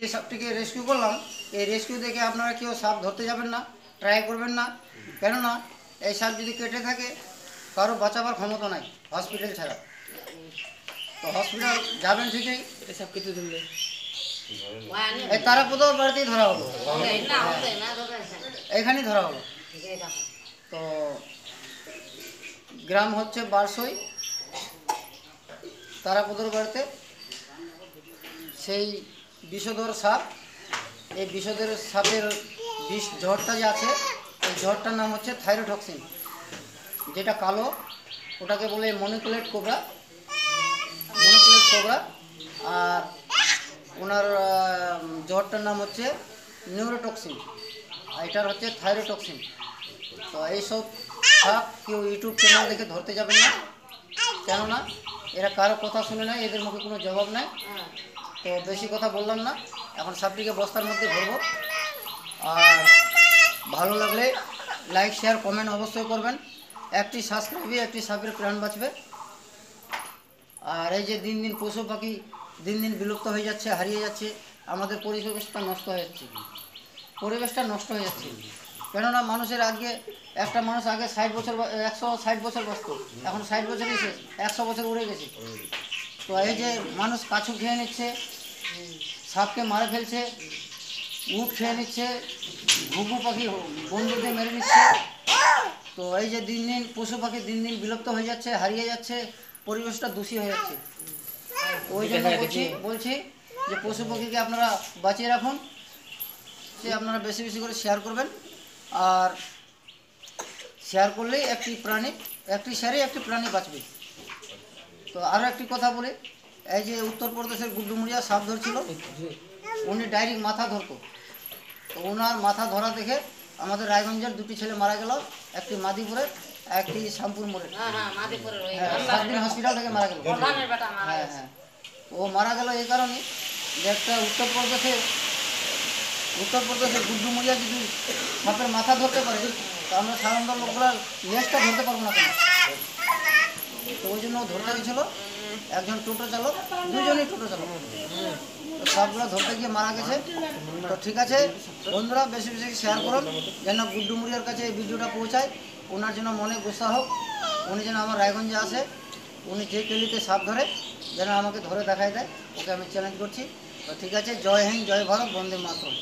যে সাপটিকে রেস্কিউ করলাম এই রেস্কিউ দেখে আপনারা কেউ সাপ ধরতে যাবেন না ট্রাই করবেন না। কেননা এই সাপ যদি কেটে থাকে কারও বাঁচাবার ক্ষমতা নাই হসপিটাল ছাড়া। তো হসপিটাল যাবেন ঠিকই। এসব কিছু ধরলে এই তারাপদ বাড়িতেই ধরা হলো। এখানেই ধরা হলো। তো গ্রাম হচ্ছে বারসই। তারাপদর বাড়িতে সেই বিষধর সাপ। এই বিষধর সাপের বিষ ঝড়টা যে আছে, এই ঝড়টার নাম হচ্ছে থাইরোটক্সিন যেটা কালো, ওটাকে বলে মনিকুলেট কোবরা। মনিকুলেট কোবরা। আর ওনার জ্বরটার নাম হচ্ছে নিউরোটক্সিন। আর এটার হচ্ছে থাইরোটক্সিন। তো এইসব সাপ কেউ ইউটিউব চ্যানেল দেখে ধরতে যাবেন না। কেননা, এরা কারও কথা শুনে না এদের মুখে কোনো জবাব নেই। তো বেশি কথা বললাম না। এখন সাপটিকে বস্তার মধ্যে ভরবো। আর ভালো লাগলে লাইক শেয়ার কমেন্ট অবশ্যই করবেন। একটি শ্বাস সাবস্ক্রাইবে একটি সাপের প্রাণ বাঁচবে। আর এই যে দিন দিন পশু পাখি দিন দিন বিলুপ্ত হয়ে যাচ্ছে, হারিয়ে যাচ্ছে, আমাদের পরিবেশটা নষ্ট হয়ে যাচ্ছে। পরিবেশটা নষ্ট হয়ে যাচ্ছে। কেননা মানুষের আগে, একটা মানুষ আগে ষাট বছর একশো ষাট বছর বাঁচত এখন ষাট বছরই শেষ একশো বছর উড়ে গেছে। তো এই যে মানুষ কাছু খেয়ে নিচ্ছে, সাপকে মারে ফেলছে, উট খেয়ে নিচ্ছে, ঘুঘু পাখি বন্ধুদের মেরে নিচ্ছে, তো এই যে দিন দিন পশু পাখি দিন দিন বিলুপ্ত হয়ে যাচ্ছে, হারিয়ে যাচ্ছে, পরিবেশটা দূষী হয়ে যাচ্ছে। ওই জন্য বলছি বলছি যে পশু পাখিকে আপনারা বাঁচিয়ে রাখুন সে আপনারা বেশি বেশি করে শেয়ার করবেন। আর শেয়ার করলেই একটি প্রাণী একটি শেয়ারে একটি প্রাণী বাঁচবে। তো আরও একটি কথা বলি এই যে উত্তরপ্রদেশের গুড্ডুমুড়িয়া সাপ ধরছিল উনি ডাইরেক্ট মাথা ধরতো। তো ওনার মাথা ধরা দেখে আমাদের রায়গঞ্জের দুটি ছেলে মারা গেল একটি মাদিপুরে একটি শ্যামপুর মোড়ে। হ্যাঁ সাত দিন হসপিটাল থেকে মারা গেল। হ্যাঁ হ্যাঁ। ও মারা গেল এই কারণে যে একটা উত্তরপ্রদেশে গুড্ডু গুড্ডুমুড়িয়া যদি সাপের মাথা ধরতে পারে তো আমরা সাধারণত লোকগুলা লেজটা ধরতে পারব না কেন। তো ওই জন্য ধরতে গেছিল। একজন টোটো চালক, দুজনেই টোটো চালক। সবগুলো ধরতে গিয়ে মারা গেছে। তো ঠিক আছে, বন্ধুরা, বেশি বেশি শেয়ার করুন, যেন গুড্ডু মুড়িয়ার কাছে এই ভিডিওটা পৌঁছায়। ওনার জন্য মনে গুসা হোক, উনি যেন আমার রায়গঞ্জে আসে, উনি যে কেলিতে সাপ ধরে, যেন আমাকে ধরে দেখায় দেয়, ওকে আমি চ্যালেঞ্জ করছি। তো ঠিক আছে, জয় হিন্দ, জয় ভারত, বন্দে মাতরম।